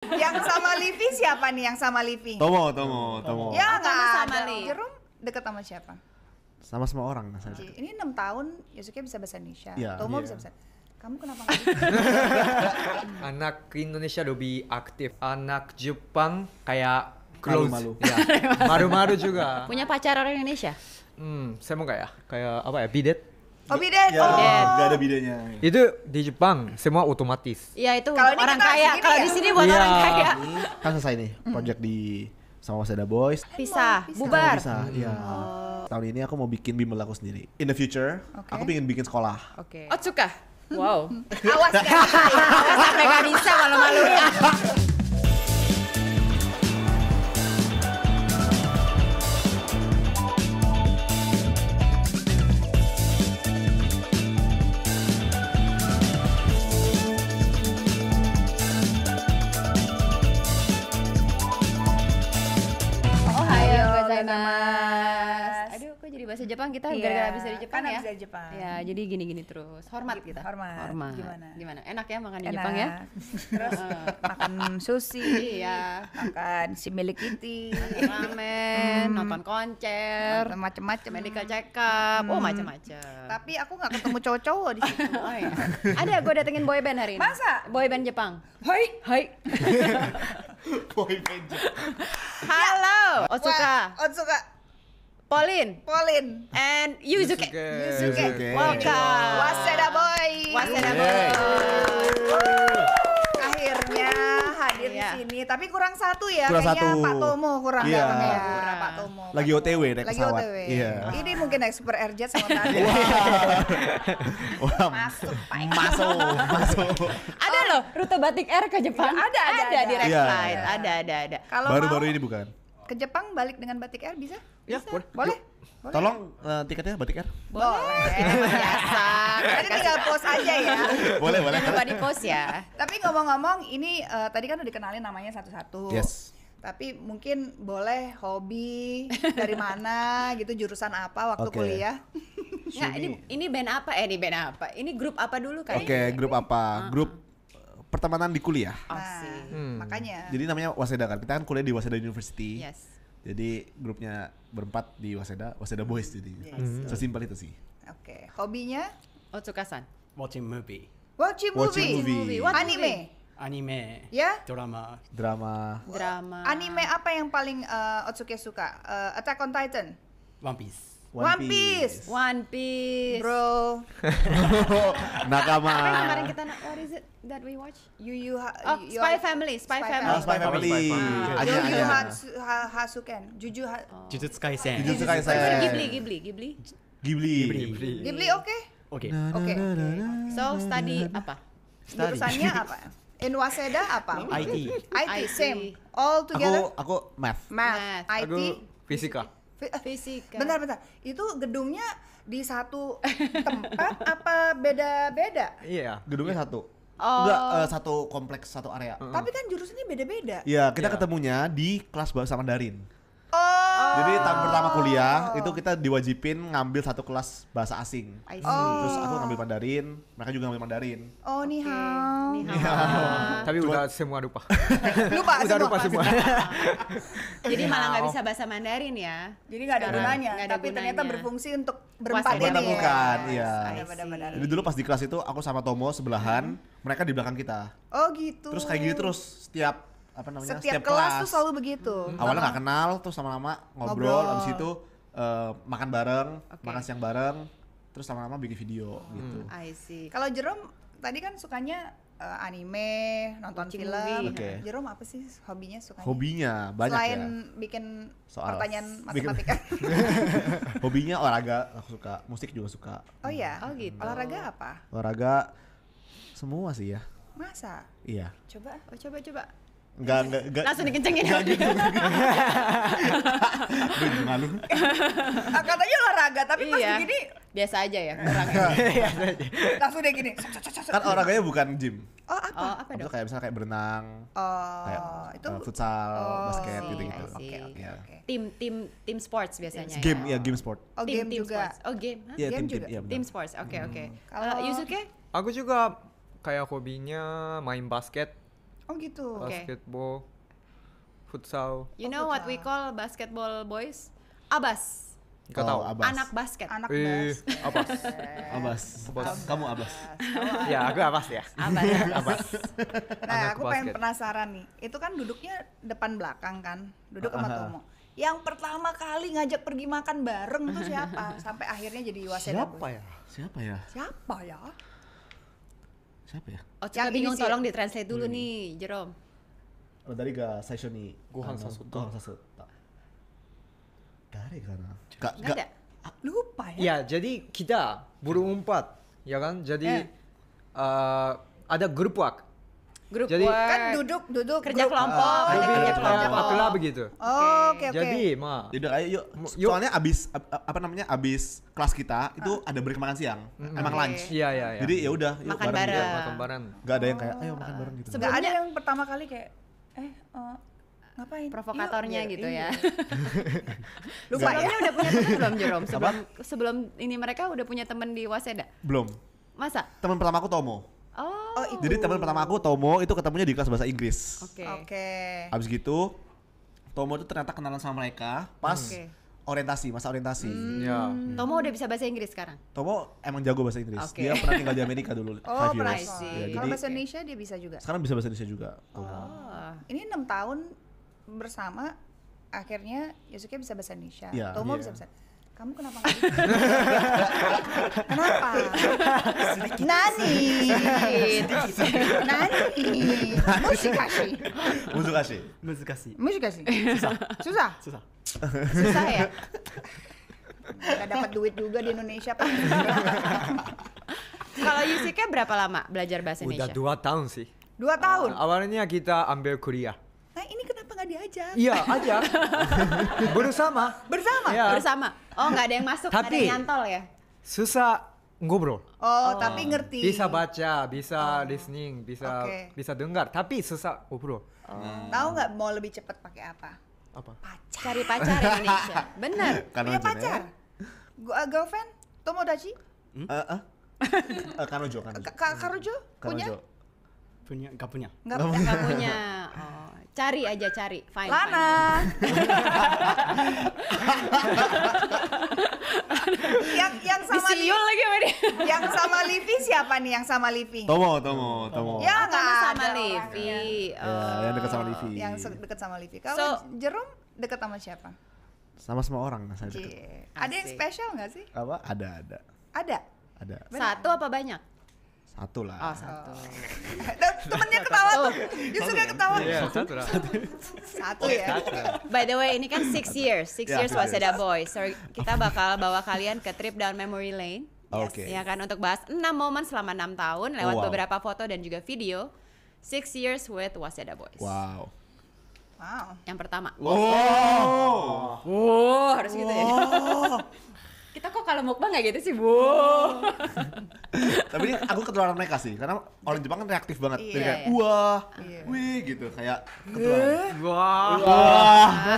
Yang sama Livi siapa nih yang sama Livi? Tomo, Tomo, Tomo. Ya Oh, nggak sama ada. Li. Jerome deket sama siapa? Sama semua orang. Saya. Ci, Ini enam tahun, Yosuke bisa bahasa Indonesia. Iya. Tomo Iya. bisa bahasa. Kamu kenapa nggak bisa? Anak Indonesia lebih aktif. Anak Jepang kayak close. Malu-malu. Ya. Malu-malu juga. Punya pacar orang Indonesia? Hmm, saya mau kayak kayak apa ya? Bidet. Oh bidet. Ya, Oh. nggak ada bedanya. Itu di Jepang semua otomatis. Iya itu Kalau ini orang kita kaya. segini Kalau ya? di sini buat Iya. orang kaya. Ini kan selesai nih project di sama Waseda Boys. Pisah, Pisah. bubar. Bisa, iya. Tahun ini aku mau bikin bimbel aku sendiri. In the future, Oke. aku pengen bikin sekolah. Oke. Otsuka. Wow. Awas guys. Sampai gak bisa malu-maluin. bahasa Jepang kita Iya, gara-gara habis dari Jepang kan ya? habis dari Jepang. Ya, jadi gini-gini terus. Hormat Gitu, kita. hormat. Hormat. Gimana? Gimana? Enak ya makan di Enak. Jepang ya? Terus makan sushi. Iya. Makan si milik Kitty. Ramen, nonton konser, Macem-macem. medical check up, oh macam-macam. Tapi aku nggak ketemu cowok-cowok di situ. Oh iya. Ada gue datengin boy band hari ini. Masa? Boy band Jepang. Hoi. Hai. Boyband. Halo. Otsuka, Wah, Otsuka. Pauline, Pauline. and Yuzuke. Yusuke. Yusuke. Welcome. Waseda boy. Waseda Yeay. Akhirnya hadir Iya. di sini. Tapi kurang satu ya. Kurang kayaknya satu. Pak Tomo kurang Iya. datang ya. Kurang. Pak Tomo. Lagi OTW naik Lagi pesawat. OTW. Iya. Ini mungkin naik super airjet sama tadi. Wah, Masuk Pak. masuk, masuk. Ada loh rute batik air ke Jepang. Iya, ada, ada, ada. direct Iya. flight. Ada, ada, ada. Kalau Baru-baru ini bukan? ke Jepang balik dengan batik air bisa? Ya, boleh. Boleh? Boleh. Tolong eh, tiketnya batik air. Boleh. Biasa. Jadi tinggal post aja ya. Boleh, boleh. Jangan lupa di post ya. Tapi ngomong-ngomong ini eh, tadi kan udah dikenalin namanya satu-satu. Yes. Tapi mungkin boleh hobi dari mana gitu jurusan apa waktu Oke. kuliah? Nggak, ini ini band apa? Eh, ini band apa? Ini grup apa dulu Oke, kayaknya? grup apa? Grup eh, pertemanan di kuliah. Oh, Nah, sih. Hmm. makanya. Jadi namanya Waseda kan. Kita kan kuliah di Waseda University. Yes. Jadi grupnya berempat di Waseda, Waseda Boys jadi. Yes. Sesimpel itu sih. Oke, hobinya Otsuka-san. watching movie, watching Watching movie. movie. What Anime. anime, Ya? drama, Drama. Drama. Anime apa yang paling eh, Otsuke suka? Eh, Attack on Titan. One Piece. One Piece. One Piece. Bro, Nakama. Apa yang kemarin kita na- what is it that we watch? Yu Yu Ha Oh, Yu- Spy Family, Spy Spy Family. Oh, Spy Family. Spy Family. Anya, Yu Yu Hasuken. Juju ha Jujutsu Kaisen. Jujutsu Kaisen. Ghibli, Ghibli, Ghibli. Ghibli. Ghibli. Ghibli oke? Okay. Oke. So study apa? Study. Jurusannya apa? In Waseda apa? IT. IT, same. All Aku together? aku math. Math, Math. IT. Aku fisika. Eh, Fisika. Bentar, bentar. Itu gedungnya di satu tempat apa beda-beda? Iya. Gedungnya satu. Oh. Enggak, eh, satu kompleks, satu area. Tapi kan jurusannya beda-beda. Iya, kita Iya. ketemunya di kelas bahasa Mandarin. Oh. Jadi tahun pertama kuliah itu kita diwajibin ngambil satu kelas bahasa asing. I see. Terus aku ngambil Mandarin, mereka juga ngambil Mandarin. Oh, ni hao. Ni hao. Tapi udah semua lupa. Lupa udah lupa semua. Jadi malah nggak bisa bahasa Mandarin ya? Jadi nggak ada gunanya, nggak ada tapi ternyata gunanya. berfungsi untuk berempat ini. Ternyata ya. bukan, iya. Jadi dulu pas di kelas itu aku sama Tomo sebelahan, mereka di belakang kita. Oh gitu. Terus kayak gitu terus setiap apa namanya? Setiap, kelas, tuh selalu begitu. Awalnya nggak kenal, terus lama-lama ngobrol, Ngobrol. abis itu eh, makan bareng, Oke. makan siang bareng, terus lama-lama bikin video gitu. I see. Kalau Jerome tadi kan sukanya eh, anime, nonton Watching film. movie. Oke. Jerome apa sih hobinya sukanya? Hobinya banyak Selain ya. bikin Soal. pertanyaan Bikin- matematika. Hobinya olahraga, aku suka. Musik juga suka. oh iya. Oh gitu. Olahraga apa? Olahraga semua sih ya. Masa? Iya. Coba. Oh, coba coba. Enggak enggak enggak. Langsung dikencengin. Aduh, malu. Ah, katanya olahraga, tapi pas Iya. begini Biasa aja ya orangnya. langsung deh gini. Kan olahraganya bukan gym. Oh apa? Oh, apa Itu dong? kayak misalnya kayak berenang, Oh, kayak itu eh, futsal, Oh, basket gitu-gitu. Oke, oke, Iya. oke. Tim tim tim sports biasanya Game ya. ya game sport. Oh, Tim- game tim juga. sports. Oh, game. Iya, Game tim juga. tim. Iya, benar. Tim sports. Oke, oke. Kalau- Eh, Yusuke? Aku juga kayak hobinya main basket. Oh gitu. Oke. basketball, futsal. You Oh, know what we futsal. call basketball boys? Abas. Oh, tahu. Abas. Anak basket. Anak Eh, bas. Abas. Abas. Ka- Kamu Abas. ya, aku Abas ya. Abas. Abas. Nah, Anak aku pengen basket. penasaran nih. Itu kan duduknya depan belakang kan? Duduk sama. Tomo. Yang pertama kali ngajak pergi makan bareng tuh siapa? Sampai akhirnya jadi Waseda Siapa ya? Siapa ya? Siapa ya? Siapa ya? Oh, Yang bingung ini sih- tolong ditranslate dulu nih, Jerome. Oh, dari ga Saishoni Gohan ano, Sasuta. Gohan Sasuta. Dari kana? Gak, Enggak ada. Lupa ya? Ya, jadi kita berempat, ya kan? Jadi eh, ada grup work. Grup Jadi- work. Kan duduk duduk kerja grup. kelompok, ada iya, kerja iya, kelompok. iya. Apa lah begitu. Oh, Oke oke. Jadi, ma, Yaudah ayo yuk. Yuk. Soalnya abis ap- ap- apa namanya abis kelas kita itu ada break makan siang. Emang Oke. lunch. Iya, iya, iya. Jadi ya udah yuk Makan bareng. bareng. gitu. makan bareng. Gak ada yang kayak ayo makan bareng gitu. Ada Sebelumnya- yang pertama kali kayak eh eh, ngapain? Provokatornya Yuk, gitu iya. ya. Lupa ya? Sebelumnya udah punya teman belum Jerome? Sebelum sebelum ini mereka udah punya teman di Waseda? Belum. Masa? Teman pertama aku Tomo. Oh. Oh, itu. Jadi teman pertama aku Tomo itu ketemunya di kelas bahasa Inggris. Oke. Oke. Abis gitu Tomo itu ternyata kenalan sama mereka pas Oke. orientasi, masa orientasi. Ya. Tomo udah bisa bahasa Inggris sekarang? Tomo emang jago bahasa Inggris. Oke. Dia pernah tinggal di Amerika dulu. Oh, five pernah. years. Ya, Kalau bahasa Indonesia dia bisa juga. sekarang bisa bahasa Indonesia juga. Tomo. Oh. Ini enam tahun bersama akhirnya Yosuke bisa bahasa Indonesia. Iya. Tomo Iya. bisa bahasa kamu kenapa nggak bisa? kenapa? Nani? Nani? Mushikashi? Musukashi. Muzukashi. Mushikashi? Susah. Susah? Susah. Susah ya? Gak dapat duit juga di Indonesia pak. Kalau Yusuke berapa lama belajar bahasa Udah Indonesia? dua tahun sih. Dua tahun. Awalnya kita ambil kuliah. Nah ini kenapa nggak diajak? Iya aja. Bersama. Bersama? Iya. Bersama? Oh nggak ada yang masuk, nggak ada Tapi- yang nyantol ya? Susah ngobrol. Oh, tapi ngerti. Bisa baca, bisa listening, bisa Oke. bisa dengar. Tapi susah ngobrol. Tahu nggak mau lebih cepat pakai apa? Apa? Cari pacar Indonesia. Bener. Kanojo Punya pacar? Gu- uh, girlfriend? Tomodachi? Eh, eh. Eh, Kanojo, Kanojo. Ka- Ka- Karujo? Punya? Punya, gak punya. Nggak punya. Nggak punya. Oh. Cari aja cari. Fine. Lana. yang yang Fine. sama Li- Disiul lagi dia. yang sama Livi siapa nih yang sama Livi? Tomo, Tomo, Tomo. Ya Oh, nggak sama Livi. orangnya. Oh. Ya, yang dekat sama Livi. Yang dekat sama Livi. Kalau So- Jerome dekat sama siapa? Sama semua orang saya deket. Cie. Ada yang spesial nggak sih? Apa? Ada, ada. Ada. Ada. Satu apa banyak? Satu lah. Oh, satu. Tuh, Temennya ketawa tuh. Yusuke ketawa. Iya, satu lah. Satu ya. By the way, ini kan six years, six Ya, years Waseda Boys. So, kita bakal bawa kalian ke trip down memory lane. Oke. Ya kan untuk bahas 6 momen selama 6 tahun lewat Wow. beberapa foto dan juga video. Six years with Waseda Boys. Wow. Wow. Yang pertama. Wow. Wow, harus gitu ya. Kita kok kalau mukbang nggak gitu sih, Bu? Tapi ini aku ketularan mereka sih, karena orang Jepang kan reaktif banget. Jadi Iya, kayak iya. wah, Iya. wih gitu, kayak ketularan. Wah. Wah.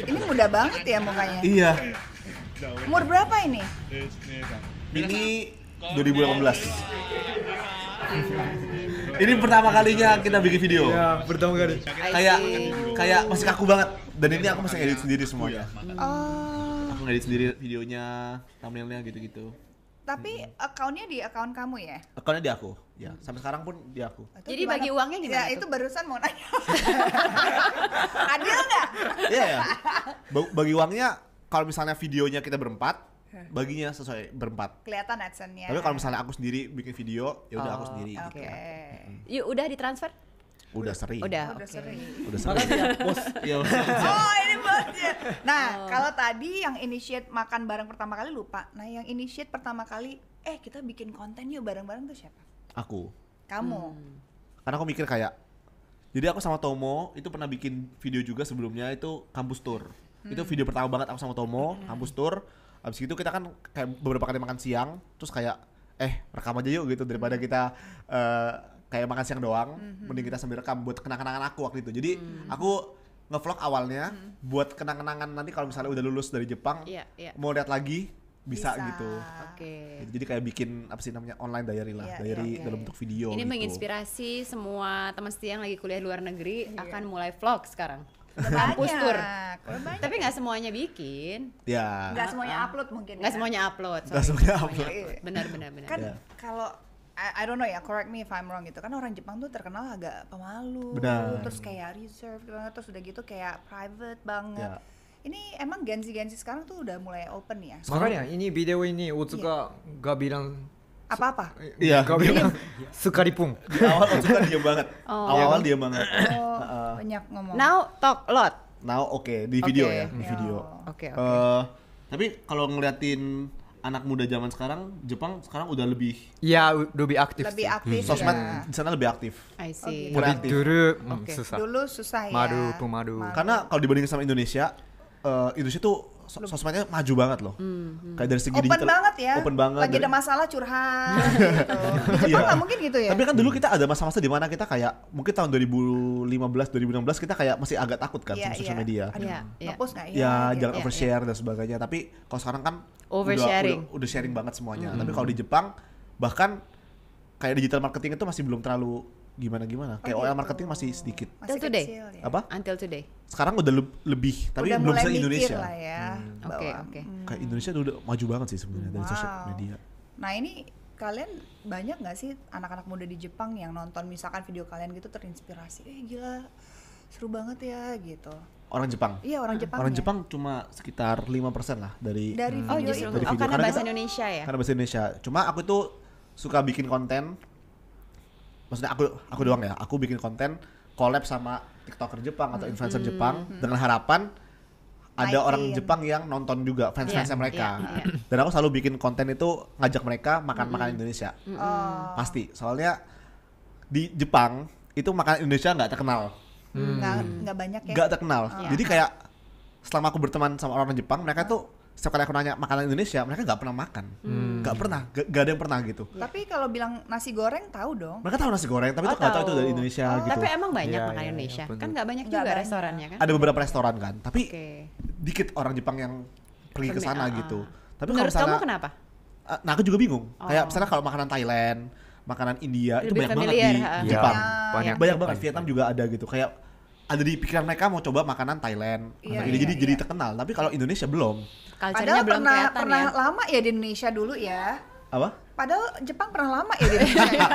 Ini muda banget ya mukanya. Iya. Umur berapa ini? Ini 2018. Ini pertama kalinya kita bikin video. Ya, pertama kali. Kayak kayak masih kaku banget. Dan ini aku masih edit sendiri semuanya. Oh, ngedit sendiri videonya, thumbnailnya gitu-gitu. tapi akunnya di akun kamu ya? Akunnya di aku. Ya, sampai sekarang pun di aku. Itu Jadi gimana? bagi uangnya gimana Ya itu barusan mau nanya. Adil nggak? Iya ya. Ba- Bagi uangnya kalau misalnya videonya kita berempat, baginya sesuai berempat. Kelihatan adsense-nya. Tapi kalau misalnya aku sendiri bikin video, ya udah aku Oh, sendiri. Oke. gitu. Yuk, udah ditransfer? Udah sering. Udah. Udah oke. sering. Udah sering. Bos. Iya, bos. Oh ini bosnya. Nah Oh. kalau tadi yang initiate makan bareng pertama kali lupa. Nah yang initiate pertama kali, eh kita bikin konten yuk bareng-bareng tuh siapa? Aku. Kamu. Karena aku mikir kayak jadi aku sama Tomo itu pernah bikin video juga sebelumnya itu kampus tour. Itu video pertama banget aku sama Tomo, kampus tour. Habis itu kita kan kayak beberapa kali makan siang, terus kayak eh rekam aja yuk gitu daripada kita eh, kayak makan siang doang, mending kita sambil rekam buat kenang-kenangan aku waktu itu. Jadi aku ngevlog awalnya buat kenang-kenangan nanti kalau misalnya udah lulus dari Jepang, Iya, iya. mau lihat lagi bisa, Bisa. gitu. Oke. Jadi kayak bikin apa sih namanya online diary lah, Iya, diary iya, dalam iya. bentuk video. Ini gitu. menginspirasi semua teman setia yang lagi kuliah di luar negeri Iya. akan mulai vlog sekarang. Kampus banyak, tour. banyak. Tapi nggak semuanya bikin, Ya. nggak semuanya upload mungkin nggak ya. semuanya upload. Nggak semuanya upload. Benar benar benar. kan Iya. kalau I, I don't know ya, correct me if I'm wrong gitu kan orang Jepang tuh terkenal agak pemalu, Benar. terus kayak reserved banget, terus udah gitu kayak private banget. Ya. Ini emang gensi-gensi sekarang tuh udah mulai open ya? Makanya ini video ini Otsuka gak bilang Apa-apa? Iya. gak bilang sekalipun. Di awal Otsuka diem banget. Oh. Awal-awal diem banget. Oh, banyak ngomong. Now talk a lot. Now oke di video Oke. ya, di video. Oke oke. Eh, tapi kalau ngeliatin anak muda zaman sekarang, Jepang sekarang udah lebih Ya lebih aktif lebih sih. aktif sosmed ya. di sana lebih aktif. I see. Mulai Tapi aktif. dulu hmm, Oke. susah. Dulu susah ya. Madu, pemadu. Karena kalau dibandingin sama Indonesia, eh, Indonesia tuh so- sosmednya maju banget loh. Kayak dari segi open digital banget ya. Open banget. Lagi dari- ada masalah curhat gitu. Di Jepang Iya. nggak mungkin gitu ya? Tapi kan dulu kita ada masa-masa di mana kita kayak mungkin tahun 2015 2016 kita kayak masih agak takut kan Iya, sama sosial iya. media. Aduh, Iya, iya. ngepost nggak ya? Ya, gitu. jangan Iya, overshare dan sebagainya. Tapi kalau sekarang kan Oversharing. Udah, udah, udah sharing banget semuanya. Tapi kalau di Jepang bahkan kayak digital marketing itu masih belum terlalu gimana-gimana. Kayak Oh, OL gitu. marketing masih sedikit. Masih Till today. kecil ya. Apa? Until today. Sekarang udah leb- lebih, tapi Udah belum mulai se Indonesia. lah ya. Oke bahwa, oke. hmm, Kayak Indonesia udah maju banget sih sebenarnya dari sosial Wow. media. Nah ini kalian banyak nggak sih anak-anak muda di Jepang yang nonton misalkan video kalian gitu terinspirasi, eh gila seru banget ya gitu. Orang Jepang. Iya orang Jepang. Orang Jepang cuma sekitar 5% lah dari dari Oh video justru itu. Dari oh video. karena Karena bahasa kita- Indonesia ya. karena bahasa Indonesia. Cuma aku tuh suka bikin konten. Maksudnya aku aku doang ya. Aku bikin konten collab sama TikToker Jepang atau influencer Jepang dengan harapan ada orang Jepang yang nonton juga fans-fansnya Iya, mereka. iya, Dan aku selalu bikin konten itu ngajak mereka makan makanan Indonesia. Oh, Pasti. Soalnya di Jepang itu makanan Indonesia nggak terkenal. nggak nggak banyak ya. Nggak terkenal. Iya. Jadi kayak selama aku berteman sama orang Jepang, mereka tuh setiap kali aku nanya makanan Indonesia, mereka nggak pernah makan. Nggak pernah, nggak nggak ada yang pernah gitu. Tapi kalau bilang nasi goreng tahu dong. Mereka tahu nasi goreng, tapi Oh, itu nggak tahu itu dari Indonesia gitu. Tapi emang banyak Iya, makanan iya, Indonesia. iya, bener. kan nggak banyak juga banyak. restorannya kan. Ada beberapa restoran kan, tapi Oke. dikit orang Jepang yang pergi ke sana ah, gitu. ah. Tapi kalau Menurut kamu misalnya, kenapa? eh, nah aku juga bingung. Kayak Oh. misalnya kalau makanan Thailand, makanan India itu Lebih banyak banget familiar, di ha. Ya, Jepang. banyak. Banyak banget. Vietnam juga ada gitu. Kayak ada di pikiran mereka mau coba makanan Thailand, Iya, makanan ini iya, jadi iya. jadi terkenal. Tapi kalau Indonesia belum. Culture-nya Padahal belum pernah kelihatan pernah ya. lama ya di Indonesia dulu ya. Apa? Padahal Jepang pernah lama ya di Indonesia. ya?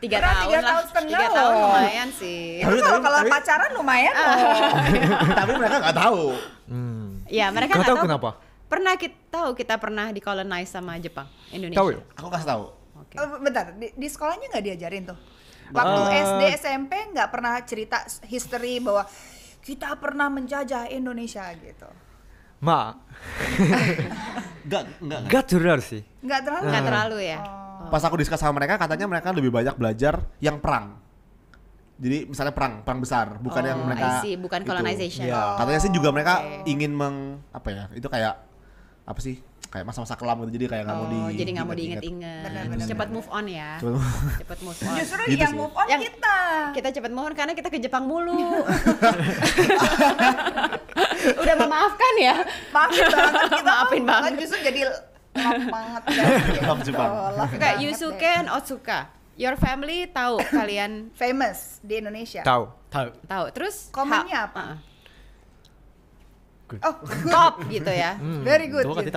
Tiga Pernah tahun tiga lah. tahun setengah Tiga tahun lumayan sih. Tapi Tapi- kalau tapi- kalau tapi- pacaran lumayan Ah. loh. tapi mereka nggak tahu. Hmm. Ya mereka Nggak tahu tahu. kenapa. Pernah kita tahu kita pernah dikolonize sama Jepang, Indonesia. Tahu ya? Aku kasih tahu. Oke. Eh, Bentar, di, di sekolahnya nggak diajarin tuh? Waktu Eh. SD SMP nggak pernah cerita history bahwa kita pernah menjajah Indonesia gitu. Ma, Enggak, enggak. gak terlalu sih. Nggak terlalu. Nggak terlalu ya. Oh. Pas aku diskus sama mereka katanya mereka lebih banyak belajar yang perang. Jadi misalnya perang, perang besar, bukan Oh, yang I mereka see, bukan itu. colonization. Iya, Oh, katanya sih juga mereka oke. ingin meng apa ya? Itu kayak apa sih? kayak masa-masa kelam gitu jadi kayak nggak oh, mau di jadi nggak mau diinget-inget ya. cepat move on ya cepat move on justru gitu yang sih. move on yang kita kita cepat move on karena kita ke Jepang mulu udah memaafkan ya kan maafin banget kita maafin banget justru jadi love banget ya Jepang kayak Yusuke and Otsuka Your family tahu kalian famous di Indonesia. Tahu. Tahu. Tahu. Terus komennya apa? Good. Oh, good. top gitu ya. Mm, Very good. Gitu.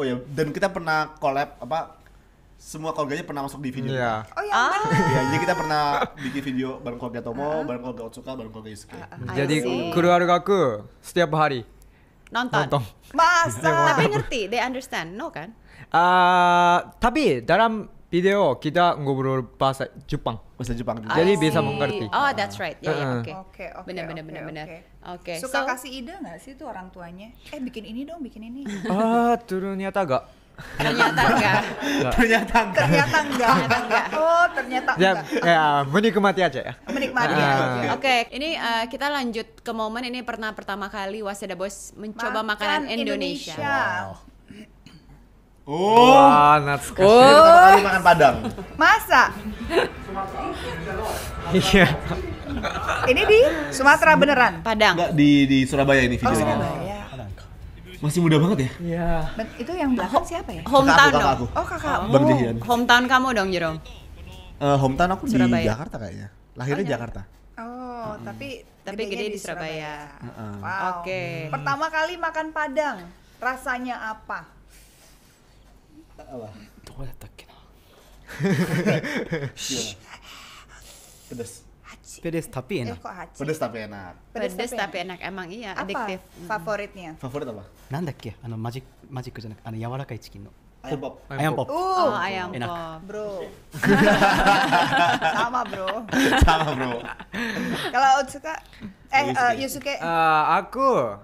Oh ya, dan kita pernah collab apa semua keluarganya pernah masuk di video. Iya. Oh iya. Ah. Ya, jadi kita pernah bikin video bareng keluarga Tomo, uh bareng keluarga Otsuka, bareng keluarga Isuke. Uh, jadi jadi keluargaku setiap hari nonton. nonton. Masa. tapi ngerti, they understand, no kan? Uh, tapi dalam video kita ngobrol bahasa Jepang. Bahasa Jepang juga. Jadi bisa mengerti. Oh, that's right. Ya, ya, Uh-uh. oke. Oke, oke. Benar, benar, oke, benar, benar. oke. Suka so- kasih ide nggak sih tuh orang tuanya? Eh bikin ini dong, bikin ini. Ah, ternyata gak. ternyata enggak. Ternyata enggak. ternyata enggak. enggak. Oh, ternyata Ya, enggak. ya menikmati aja ya. Menikmati Ah. aja. Oke, ini eh, kita lanjut ke momen ini pernah pertama kali Waseda Bos mencoba Makan makanan Indonesia. Indonesia. Oh, Wah, natsukashi. Ini pertama kali makan Padang. Masa? Iya. Ini di Sumatera beneran? Padang. Enggak di di Surabaya ini Oh, videonya. Surabaya. Masih muda banget ya? Iya. Itu yang belakang siapa ya? Hometown kakak dong. aku. Oh kakakmu. Bang Jihyun. Hometown kamu dong, Jerome. Eh, hometown aku Surabaya. di Jakarta kayaknya. Lahirnya Jakarta. Oh, tapi Tapi gedenya gede di Surabaya. Heeh. Wow. Oke. Pertama kali makan Padang, rasanya apa? どうやったっけな Pedes. pedes tapi Eh enak kok haci? Pedes tapi enak. Pedes tapi enak emang iya, Apa adiktif. favoritnya? Favorit apa? なんだっけあのマジマジックじゃなくあの柔らかいチキンの Ayam pop. アヤンポップ Oh, Uh, ayam Enak. pop. bro. Sama bro. Sama bro. Kalau Otsuka, eh eh, Yusuke Eh, aku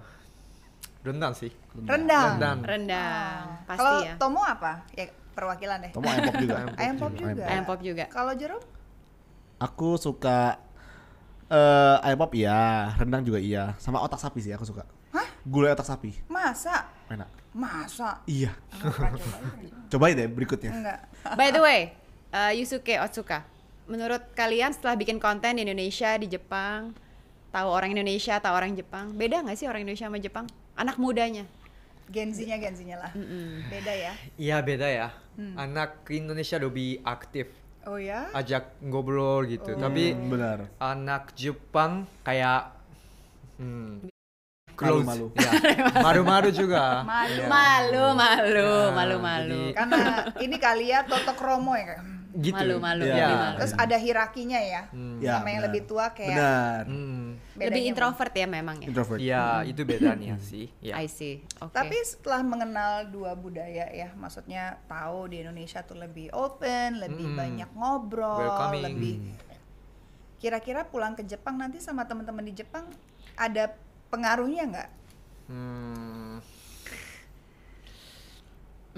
rendang sih. rendang. Rendang. Rendang, pasti Kalau ya. Tomo apa? Ya perwakilan deh. Kamu ayam pop juga. Ayam pop juga. Ayam pop juga. Kalau Jerome? Aku suka eh ayam pop iya, rendang juga iya, sama otak sapi sih aku suka. Hah? Gulai otak sapi, Masa? enak. Masa? Iya. Coba. Cobain deh berikutnya. Enggak. By the way, uh, Yusuke Otsuka, menurut kalian setelah bikin konten di Indonesia, di Jepang, tahu orang Indonesia, tahu orang Jepang, beda nggak sih orang Indonesia sama Jepang? Anak mudanya. Genzinya genzinya lah. Beda ya. Iya beda ya. Anak Indonesia lebih aktif, Oh ya? ajak ngobrol gitu. Tapi Hmm, benar. anak Jepang kayak hmm, close. Malu-malu. Ya, malu-malu juga. Malu. Iya. Malu, malu, Nah, malu, malu. jadi- Karena ini kali ya Totok Romo ya kayak. Hmm. Gitu. Malu, malu, Iya. lebih malu. Terus ada hirakinya ya. Hmm. Ya, Sama yang benar. lebih tua kayak Benar. Hmm. Lebih introvert ya memang ya. Introvert. Iya, itu bedanya sih. Ya. I see. Oke. Tapi setelah mengenal dua budaya ya, maksudnya tahu di Indonesia tuh lebih open, lebih Mm-mm. banyak ngobrol, Welcoming. lebih. Kira-kira pulang ke Jepang nanti sama teman-teman di Jepang ada pengaruhnya nggak? Hmm.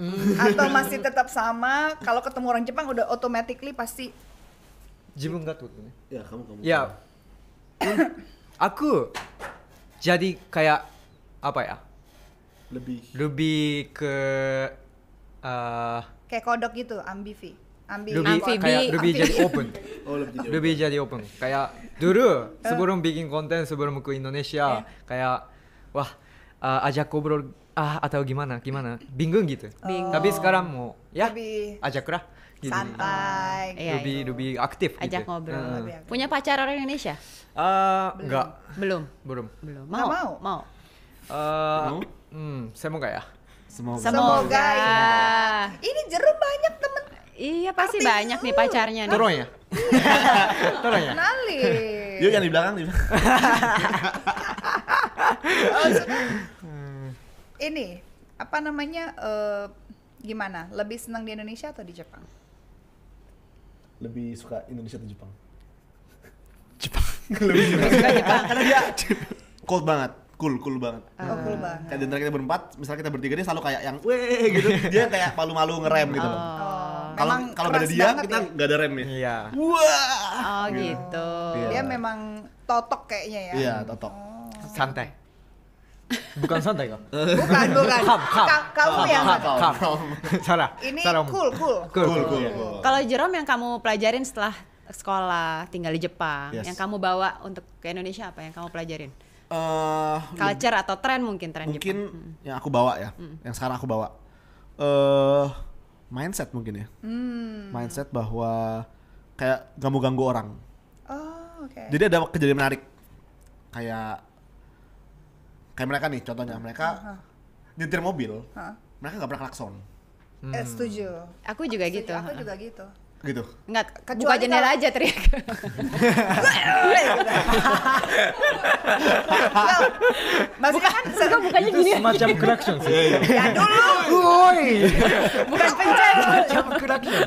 Mm. Atau masih tetap sama? Kalau ketemu orang Jepang udah automatically pasti. Jibun tuh Ya kamu kamu. Ya. aku jadi kayak apa ya? Lebih. Lebih ke. Uh, kayak kodok gitu, ambivi. Ambi, lebih kayak lebih jadi open. oh, lebih jadi open. lebih jadi open. Kayak dulu eh. sebelum bikin konten sebelum ke Indonesia yeah. kayak wah eh, ajak ngobrol ah atau gimana gimana bingung gitu. Bingung. Tapi sekarang mau ya Lebih ajak lah gitu. santai. Iya, lebih gitu. lebih aktif Ajak gitu. ngobrol. Aktif. Punya pacar orang Indonesia? Eh, enggak, Belum. belum. Belum. Nggak Mau? mau? Mau. Eh, Mau? hmm, semoga ya. Semoga. Semoga ya. Ini jerum banyak temen Iya pasti Artis banyak nih pacarnya nih. Tolong ya. Tolong ya. kenali. Yuk yang di belakang di belakang. Oh. Ini apa namanya? eh, gimana? Lebih senang di Indonesia atau di Jepang? Lebih suka Indonesia atau Jepang? Jepang Suka Jepang. Karena dia cold banget, cool, cool banget. Oh, cool banget. Kayak di antara kita berempat, misalnya kita bertiga dia selalu kayak yang weh gitu. Dia kayak malu-malu ngerem gitu loh. Oh, Kalau memang kalau ada dia, kita ya? nggak ada remnya. Iya. Wah. Oh gitu. Iya. Dia memang totok kayaknya ya. Iya, totok. Santai. Bukan santai kok. Bukan, bukan. Calm, calm. Ka- kamu yang calm. Salah. ini Salah. cool, cool. Cool, Cool, cool, cool. Kalau Jerome yang kamu pelajarin setelah sekolah tinggal di Jepang, Yes. yang kamu bawa untuk ke Indonesia apa yang kamu pelajarin? Eh, Culture atau tren mungkin tren mungkin Jepang. Hmm. yang aku bawa ya, yang sekarang aku bawa. Eh mindset mungkin ya. Hmm. Mindset bahwa kayak gak mau ganggu orang. Oh, oke. Jadi ada kejadian menarik. Kayak kayak mereka nih contohnya, mereka nyetir mobil, Hah? mereka gak pernah klakson. Eh, setuju. Aku juga Setuju, gitu. Aku juga gitu. Gitu. Enggak, buka Kecuali jendela kalau- aja teriak. Maksudnya kan se- Bukannya gini. Semacam klakson sih. ya dulu. Woi. Bukan pencet. Semacam klakson.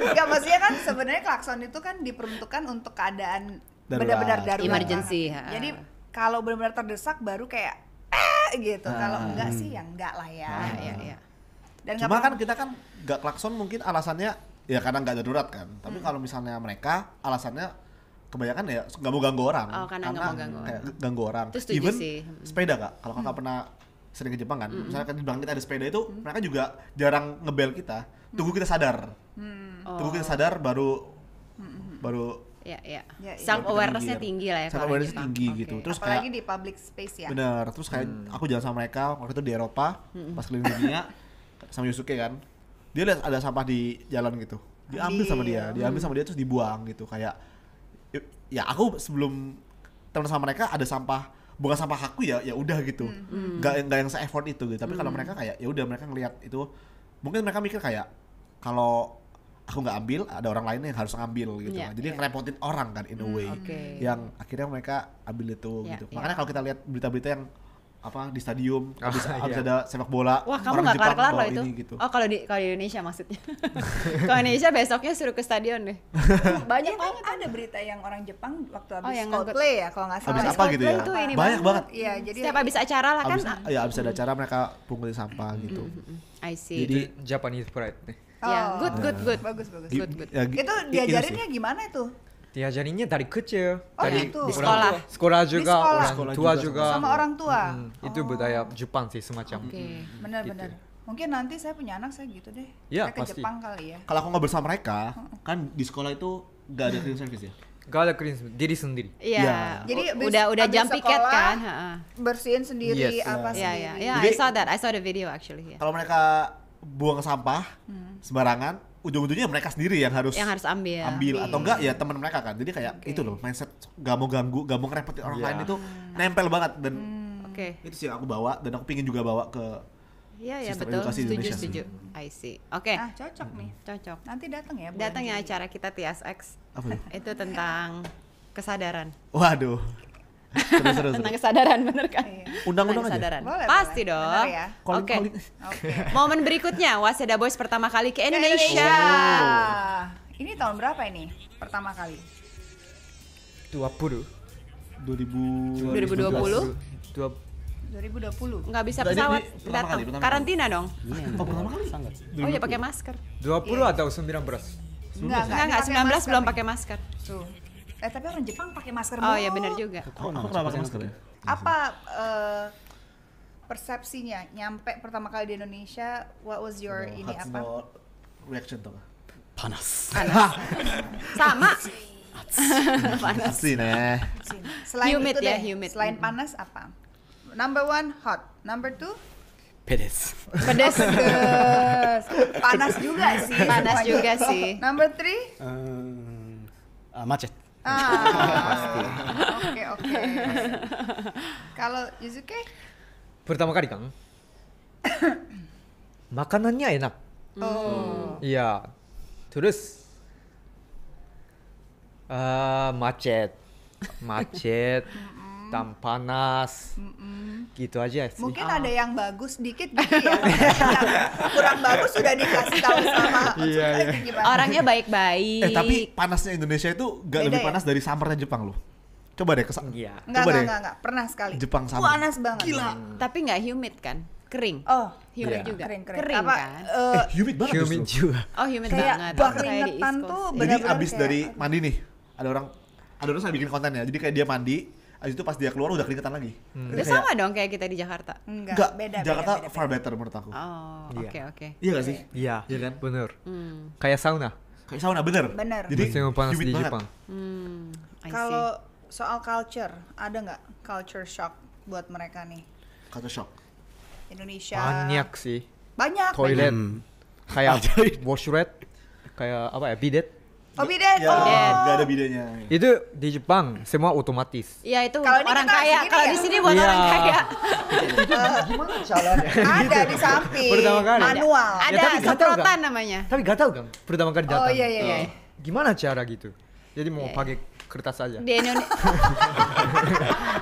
Enggak, maksudnya kan sebenarnya klakson itu kan diperuntukkan untuk keadaan Darurat. benar-benar darurat. Emergency. Jadi kalau benar-benar terdesak baru kayak eh gitu. Kalau Ah. enggak sih ya enggak lah ya. Iya, iya. Dan nggak Cuma kan kita kan gak klakson mungkin alasannya ya karena nggak darurat kan. Tapi Hmm. kalau misalnya mereka alasannya kebanyakan ya nggak mau ganggu orang. Oh, karena nggak mau ganggu orang. kayak ganggu orang. Itu setuju Even sih. Hmm. sepeda kak. Kalau kakak pernah sering ke Jepang kan, misalnya kan di belakang kita ada sepeda itu, Hmm. mereka juga jarang ngebel kita. Tunggu kita sadar. Hmm. Oh. Tunggu kita sadar baru baru ya ya Ya, ya. self awarenessnya tinggi lah ya Self kalau awareness Jepang. tinggi Oke. gitu. Terus Apalagi kayak di public space ya. bener, terus kayak aku jalan sama mereka waktu itu di Eropa, pas keliling dunia sama Yusuke kan. Dia lihat ada sampah di jalan gitu. Diambil sama dia, Ambil. diambil sama dia terus dibuang gitu kayak ya aku sebelum teman sama mereka ada sampah bukan sampah aku ya ya udah gitu nggak nggak yang se effort itu gitu tapi kalau mereka kayak ya udah mereka ngelihat itu mungkin mereka mikir kayak kalau aku nggak ambil ada orang lain yang harus ngambil gitu Iya, kan. jadi iya. ngerepotin orang kan in a way oke. yang akhirnya mereka ambil itu Iya, gitu iya. makanya kalau kita lihat berita-berita yang apa di stadium habis, habis iya. ada sepak bola Wah kamu nggak Jepang kelar-kelar bawa loh itu. ini gitu Oh kalau di kalau di Indonesia maksudnya. kalau Indonesia besoknya suruh ke stadion deh. Banyak Iya kan banget. ada berita yang orang Jepang waktu habis Oh, yang Coldplay ya kalau nggak salah. habis apa gitu ya tuh ini banyak banget. banget Iya, jadi Setiap habis acara lah kan. habis ya habis ada acara mereka pungutin sampah gitu I see. Jadi- Jadi Japanese pride nih. Ya, good good good. Bagus bagus. Good, good. ya, Itu i- diajarinnya gimana itu? Diajarinnya dari kecil. Oh, dari gitu. Di sekolah. tua. Sekolah juga, sekolah. orang Sekolah tua juga juga. Sama orang tua. Hmm, Itu budaya Jepang sih semacam. Oke. Benar-benar. Mungkin nanti saya punya anak saya gitu deh. Iya, saya ke pasti. Jepang kali ya. kalau aku nggak bersama mereka kan di sekolah itu nggak ada cleaning service ya Gak ada clean diri sendiri. Iya. Iya. Jadi abis- udah udah jam piket kan. heeh. Bersihin sendiri Yes. apa Iya sendiri. iya. Ya, I Jadi- saw that. I saw the video actually. ya. kalau mereka buang sampah sembarangan ujung-ujungnya mereka sendiri yang harus Yang harus ambil. ambil atau enggak ya teman mereka kan jadi kayak itu loh mindset gak mau ganggu gak mau ngerepotin orang Iya. lain itu nempel banget dan Oke. itu sih yang aku bawa dan aku pingin juga bawa ke Iya ya Sistem betul. edukasi di Setuju Indonesia setuju. I see. Oke. Ah, cocok nih. Cocok. Nanti datang ya. Datang ya acara kita TSX. apa tuh Itu tentang kesadaran. waduh seru seru, seru. Tentang kesadaran bener kan? Iya. undang-undang aja kesadaran. Boleh, Pasti boleh. dong. Bener ya? Oke. calling. Oke. Momen berikutnya Waseda Boys pertama kali ke Indonesia. Indonesia. Ini tahun berapa ini? Pertama kali. 20. 2020? 20. 2020. Nggak bisa ini- pesawat ini datang. kali, Karantina dong. oh pertama kali Oh ya pakai masker. 20 atau 19? Enggak, Enggak enggak ini pakai 19 masker belum pakai masker. Tuh. Eh tapi orang Jepang pakai masker. Oh iya benar juga. Aku oh, kenapa pakai masker? Ya? Ya? Apa uh, persepsinya nyampe pertama kali di Indonesia what was your oh, ini apa? reaction tuh. Panas. Panas. Sama. panas sih nih. Selain humid itu ya, deh, humid. Selain panas apa? Number one hot, number two pedes. Pedes. Oh, pedes. panas juga sih. Panas juga sih. Number three? Um, uh, macet. Ah. Pasti. Oke oke. Kalau Yuzuke? Pertama kali kan? makanannya enak. Oh. Iya. Terus uh, macet, macet. dan panas. Gitu aja sih. mungkin ada yang bagus dikit gitu ya. Kurang bagus sudah dikasih tahu sama Iya, Yuzuke iya. itu gimana? Orangnya baik-baik. eh tapi panasnya Indonesia itu gak Beda lebih ya? panas dari summernya Jepang loh coba deh ke sana Iya. Enggak, coba enggak, deh enggak, enggak, pernah sekali. Jepang sama. Panas banget. Gila. Tapi nggak humid kan? Kering. Oh, humid Iya. juga. keren, keren. Kering Apa, kan? eh, eh humid banget Humid justru. juga. Oh humid kayak banget. keringetan tuh Coast. jadi benar-benar abis kayak- dari mandi nih ada orang ada orang saya bikin konten ya jadi kayak dia mandi abis itu pas dia keluar udah keringetan lagi Udah Kayak- sama dong kayak kita di Jakarta. enggak, Enggak, beda, Jakarta beda, beda, far beda. better menurut aku Oh, Iya. oke oke. iya gak sih Iya. Iya kan? Bener. Hmm. Kayak sauna. kayak sauna bener Bener. jadi Musim panas di banget. Jepang. Hmm. Kalau soal culture, ada nggak culture shock buat mereka nih? kata shock Indonesia. Banyak sih. Banyak. Toilet. Hmm. Kayak washlet. Kayak apa ya? Bidet. Oh, bidet. ya oh. nggak ada bedanya Itu di Jepang semua otomatis. Iya itu Kalau ini orang kaya. Kalau ya? di sini buat Iya. orang kaya. gimana caranya Ada di samping. Pertama kali. Manual. Ada tapi nggak tahu semprotan namanya. Tapi gak tahu kan pertama kali datang. Oh iya iya iya. Gimana cara gitu? Jadi mau Iya, pakai kertas aja. Di, Indone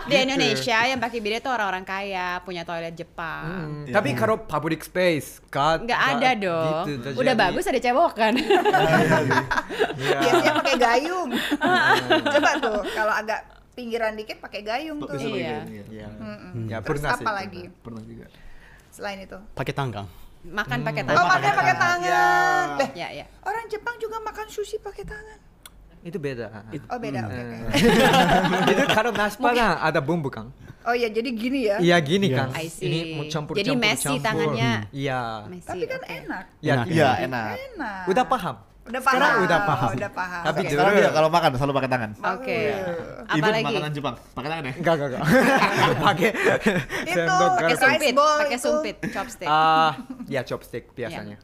di gitu. Indonesia yang pakai bidet tuh orang-orang kaya, punya toilet Jepang. Hmm, yeah. Tapi kalau public space, kan nggak ada dong. Gitu, udah jadi. bagus ada cebokan. yeah. Iya, biasanya pakai gayung. Hmm. Coba tuh kalau agak pinggiran dikit pakai gayung tuh. Iya. Ya. Hmm. Ya, Terus apa sih, lagi? Pernah juga. Selain itu. Pakai tanggang makan hmm. Oh, pakai tangan. Oh, makan pakai tangan. Ya. Deh, ya, ya. Orang Jepang juga makan sushi pakai tangan. Itu beda. Oh, beda. Oke, Eh. oke. itu kalau naspada ada bumbu kan? Oh iya, jadi gini ya. Iya gini Iya. kan. I see. Ini mau campur Jadi messy campur. tangannya. Iya. Messi, Tapi kan oke. enak. Ya, Enak, iya. iya enak Enak. Udah paham. Udah paham. Sekarang udah paham. Udah paham. Tapi Oke. Sekarang dia kalau makan selalu pakai tangan. Oke. Bagus. Even Apalagi makanan Jepang, pakai tangan ya? Enggak, enggak, enggak. Pakai Itu, sendok pakai sumpit, pakai sumpit, chopstick. Ah, ya chopstick biasanya.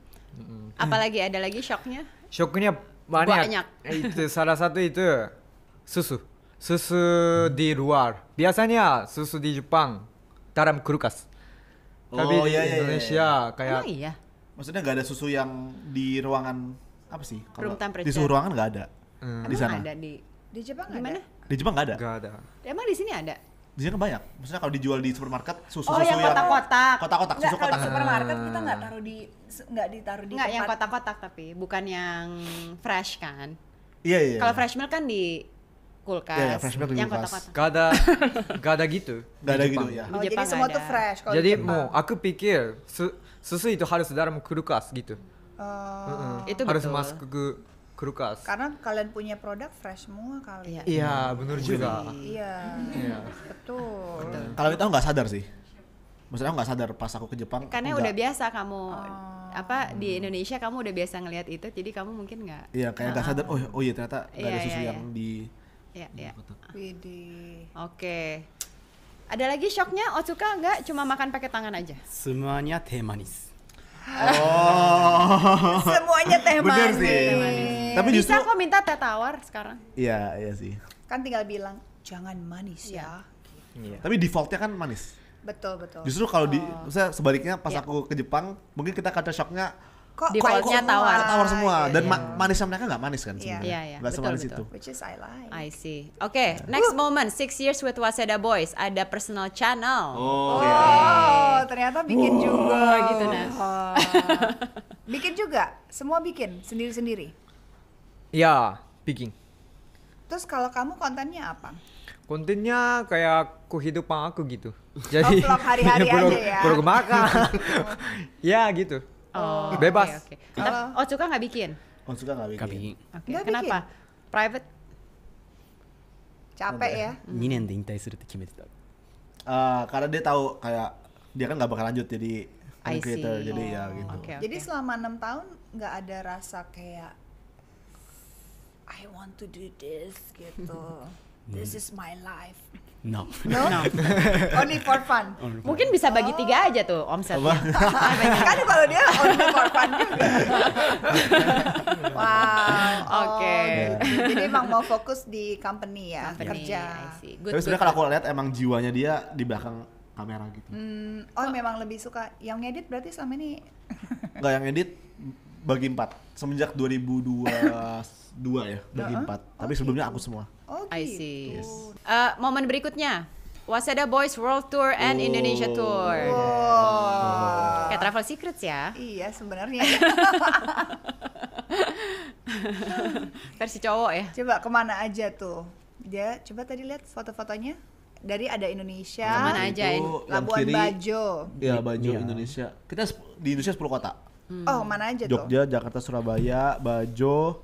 Apalagi ada lagi shocknya? Shocknya banyak. Banyak. itu salah satu itu susu. Susu di luar. Biasanya susu di Jepang dalam kulkas. Tapi Oh, di iya, iya, iya. Indonesia kayak Emang iya. Maksudnya nggak ada susu yang di ruangan apa sih? Kalau Room temperature. Di suhu ruangan nggak ada. Hmm. Di Emang sana. ada di Di Jepang gimana? ada? Di Jepang nggak ada. nggak ada. Emang di sini ada? Di sini kan banyak. Maksudnya kalau dijual di supermarket susu Oh, susu yang kotak-kotak. Kotak-kotak Nggak, susu kalau kotak. di supermarket kita nggak taruh di nggak ditaruh di Enggak yang kotak-kotak tapi bukan yang fresh kan. Iya iya. Kalau iya. fresh milk kan di kulkas. Iya, iya, fresh milk di yang kulkas. kotak-kotak. Gak ada, gak ada gitu. Nggak di ada gitu ya. Oh, Di jadi semua tuh fresh kalau di Jadi mau aku pikir su susu itu harus dalam kulkas gitu. Oh, Heeh. Itu harus betul. masuk ke Krukas. Karena kalian punya produk fresh semua kali. Iya, iya benar iya. juga. Iya. Iya. Betul. Kalau kita nggak sadar sih. Maksudnya aku nggak sadar pas aku ke Jepang. Karena udah biasa kamu oh apa hmm. di Indonesia kamu udah biasa ngelihat itu jadi kamu mungkin nggak iya kayak nggak uh, sadar oh oh iya ternyata nggak iya, ada susu iya, yang iya. di iya iya oke okay. ada lagi shocknya Otsuka nggak cuma makan pakai tangan aja semuanya teh manis Oh. Semuanya teh manis. Bener sih. Teh manis. Tapi Bisa kok minta teh tawar sekarang. Iya, iya sih. Kan tinggal bilang, jangan manis iya. ya. Iya. Tapi defaultnya kan manis. Betul, betul. Justru kalau oh. di, saya sebaliknya pas ya. aku ke Jepang, mungkin kita kata shocknya kok Defaultnya tawar. semua? tawar semua Iya, dan iya. ma- manisnya mereka nggak manis kan Iya. sebenarnya. Iya, iya. Nggak Betul, semanis betul. itu. Which is I like. I see oke next moment six years with Waseda Boys ada personal channel Oh, Oh, ternyata bikin juga gitu, nah. Oh. bikin juga, semua bikin sendiri-sendiri. Ya, bikin. Terus kalau kamu kontennya apa? Kontennya kayak kehidupan aku gitu. Jadi vlog hari-hari aja ya? Vlog makan. ya gitu. Oh, bebas. Okay, okay. Iya. Kalau Otsuka oh, nggak bikin? Oh, suka nggak bikin. Gak bikin. Okay. Gak Kenapa? Bikin. Private? Capek ya. Ini hmm. yang intai suruh kimetu Uh, ah, karena dia tahu kayak dia kan nggak bakal lanjut jadi creator jadi oh, ya gitu. Okay, okay. Jadi selama enam tahun nggak ada rasa kayak I want to do this gitu. This is my life. No No? Only for fun. mungkin bisa bagi tiga aja tuh omsetnya kan kalau dia only for fun juga. wow. Oke. oh, gitu. Jadi emang mau fokus di company ya, Company, kerja. I see. Good, Tapi sebenarnya kalau aku lihat emang jiwanya dia di belakang kamera gitu. Hmm, oh, memang lebih suka yang ngedit berarti selama ini Nggak yang edit bagi empat semenjak 2022 ya bagi empat. Tapi sebelumnya aku semua. Oh I gitu. see. Eh, momen berikutnya Waseda Boys World Tour and Indonesia Tour. Wow. Kayak Travel Secrets ya. Iya sebenarnya. Versi cowok ya. coba ke mana aja tuh? Dia coba tadi lihat foto-fotonya. Dari ada Indonesia, Ke mana aja? Itu Labuan kiri, Bajo. Ya Bajo Iya. Indonesia. Kita di Indonesia 10 kota. Oh mana aja tuh? Jogja, Jakarta, Surabaya, Bajo,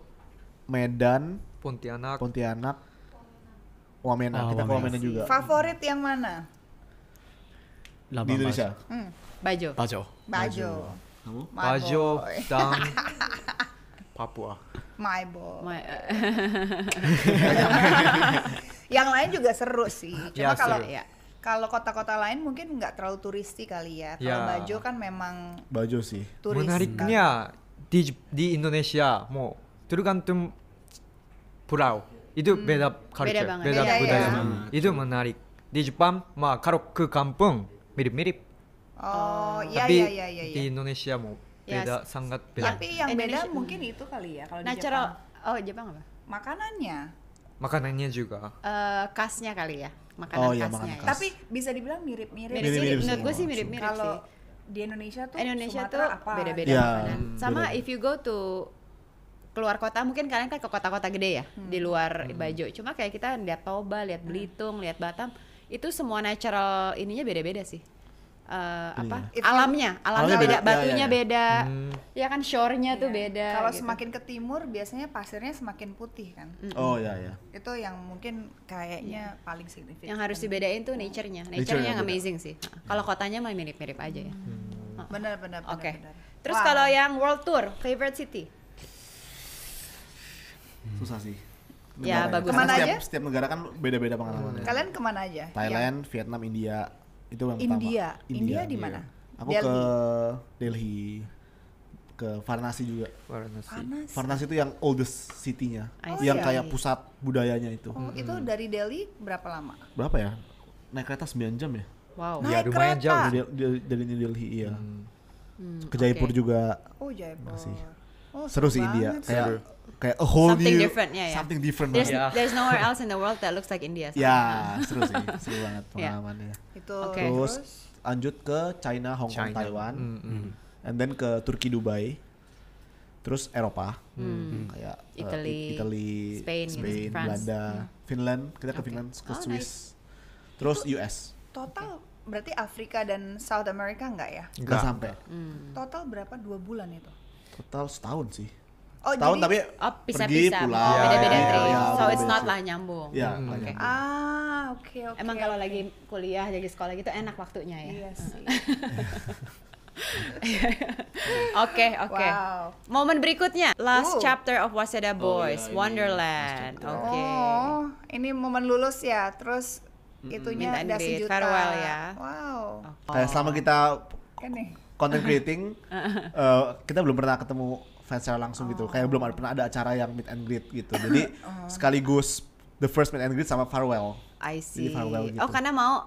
Medan, Pontianak. Pontianak, Wamena. Ah, kita ke Wamena juga. Favorit yang mana? Lama di Indonesia. Hmm. Bajo. Bajo. Bajo. Bajo dan Papua. My boy. My, eh. yang lain juga seru sih. Ya, Cuma yeah, kalau ya kalau kota-kota lain mungkin nggak terlalu turisti kali ya. Kalau yeah. Bajo kan memang Bajo sih. Turis Menariknya kan. di di Indonesia mau tergantung pulau itu beda culture, banget. beda, Beda ya. budaya. Hmm. Itu menarik. Di Jepang, mah kalau ke kampung mirip-mirip. Oh, iya Tapi iya iya iya. di iya. Indonesia mau Ya, beda sangat beda. Tapi yang beda Indonesia- mungkin itu kali ya kalau di Natural. Jepang. Oh Jepang apa? Makanannya. Makanannya juga. Eh, khasnya kali ya. Makanan Oh, iya, khasnya. makanan ya. khas. Tapi bisa dibilang mirip-mirip. Mirip menurut gue sih mirip-mirip Kalau sih. di Indonesia tuh Indonesia Sumatera tuh apa? beda-beda Ya, makanan. Sama beda. if you go to keluar kota mungkin kalian kan ke kota-kota gede ya di luar Bajo. Cuma kayak kita lihat Toba, lihat Belitung, lihat Batam, itu semua natural ininya beda-beda sih. Eh, apa? If you- Alamnya, alamnya beda, beda, ya, batunya ya, ya. beda. Hmm. Ya kan shore-nya tuh Iya. beda. Kalau gitu. semakin ke timur biasanya pasirnya semakin putih kan. Oh ya ya. Itu yang mungkin kayaknya paling signifikan. yang harus dibedain tuh nature-nya. Nature-nya Nature-nya yang beda. amazing sih. Kalau kotanya mah mirip-mirip aja ya. Benar benar benar. Oke. benar. Terus Wah. kalau yang world tour, favorite city? Susah sih. Ya, Negara bagus. Karena Ke mana setiap, aja? setiap negara kan beda-beda pengalamannya. Kalian ke mana aja? Thailand, Vietnam, India itu yang pertama. India. India di iya. mana? Aku Delhi. ke Delhi, ke Varanasi juga. Varanasi. Varanasi itu yang oldest city-nya, I yang see. kayak pusat budayanya itu. Oh, itu dari Delhi berapa lama? Berapa ya? Naik kereta 9 jam ya? Wow. Ya, Naik lumayan kereta. jauh. Dari, dari, dari New Delhi iya. Hmm, Ke Jaipur oke. juga Oh, Jaipur. Masih. Oh, seru sih India. Kayak kayak a whole Something new different, ya, ya. something different There's, banget. Ya. there's nowhere else in the world that looks like India. so- Ya, seru sih, seru banget Ya. pengalamannya. Itu Oke. Terus lanjut ke China, Hong Kong, China. Taiwan, Mm, mm. and then ke Turki, Dubai, terus Eropa, kayak uh, Italy, I- Italy, Spain, gitu, France. Belanda, Finland, kita ke Oke. Finland, ke Oh, Swiss, terus US, total berarti Afrika dan South America enggak ya? nggak Enggak. sampai, Hmm. Total berapa? Dua bulan itu? total setahun sih, Oh, tahun jadi tapi Oh, pergi pisah-pisah. pulang, Oh, beda-beda trip. ya, ya, so it's not lah nyambung. Ya, Hmm. banyak. Oke. Ah, oke oke. Emang kalau oke. lagi kuliah jadi sekolah gitu enak waktunya ya. Iya sih. Oke, oke. Wow. Momen berikutnya, last Uh. chapter of Waseda Boys, ini Wonderland. Oke. Oh, ini momen lulus ya. Terus itunya Meet and ada sejuta. farewell ya. Wow. Kayak selama kita Kan nih. Content creating, eh, kita belum pernah ketemu fans secara langsung gitu. Kayak belum ada, pernah ada acara yang meet and greet gitu. Jadi sekaligus the first meet and greet sama farewell. I see. farewell gitu. Oh, karena mau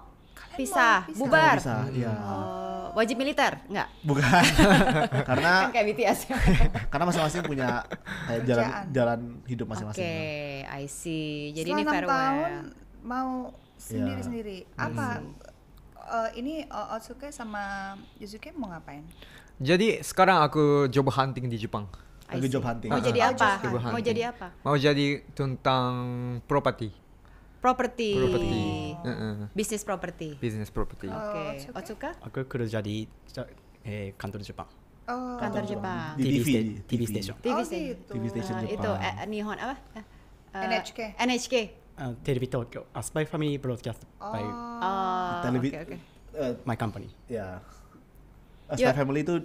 pisah, pisah. bubar. Bisa, iya. Oh, wajib militer? Enggak. Bukan. karena Kan kayak BTS. karena masing-masing punya kayak jalan Kerjaan. jalan hidup Oke, masing-masing. I see. Jadi Setelah ini farewell. tahun mau sendiri-sendiri. Ya. Apa? Eh, ini uh, Otsuke sama Yusuke mau ngapain? Jadi sekarang aku job hunting di Jepang. See. job hunting. Mau jadi Oh, apa? Mau jadi apa? Mau jadi tentang properti, Property. properti, Heeh. Bisnis property. business property. Oh, Oke. Otsuka? Otsuka? aku kerja di eh, kantor Jepang Oh. Kantor Jepang. Di TV, TV, TV TV. station TV Oh, station. gitu. TV station Ah, Jepang. itu eh, Nihon apa? NHK. NHK uh, Family broadcast oh. my company. Ya. Itu